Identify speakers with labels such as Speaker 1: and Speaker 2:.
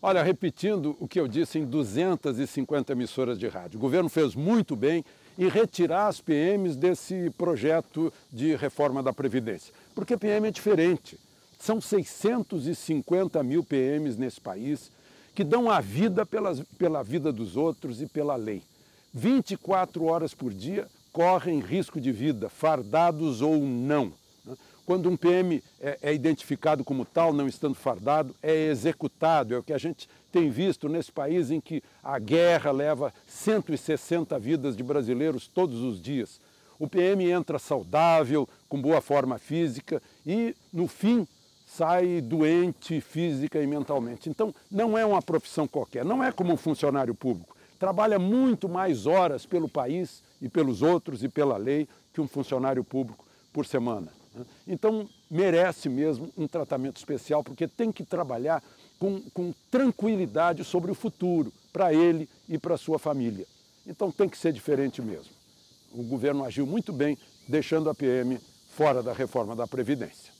Speaker 1: Olha, repetindo o que eu disse em 250 emissoras de rádio, o governo fez muito bem em retirar as PMs desse projeto de reforma da Previdência, porque PM é diferente. São 650 mil PMs nesse país que dão a vida pela vida dos outros e pela lei. 24 horas por dia correm risco de vida, fardados ou não. Quando um PM é, é, identificado como tal, não estando fardado, é executado. É o que a gente tem visto nesse país em que a guerra leva 160 vidas de brasileiros todos os dias. O PM entra saudável, com boa forma física e, no fim, sai doente física e mentalmente. Então, não é uma profissão qualquer, não é como um funcionário público. Trabalha muito mais horas pelo país e pelos outros e pela lei que um funcionário público por semana. Então, merece mesmo um tratamento especial, porque tem que trabalhar com, com tranquilidade sobre o futuro, para ele e para sua família. Então, tem que ser diferente mesmo. O governo agiu muito bem, deixando a PM fora da reforma da Previdência.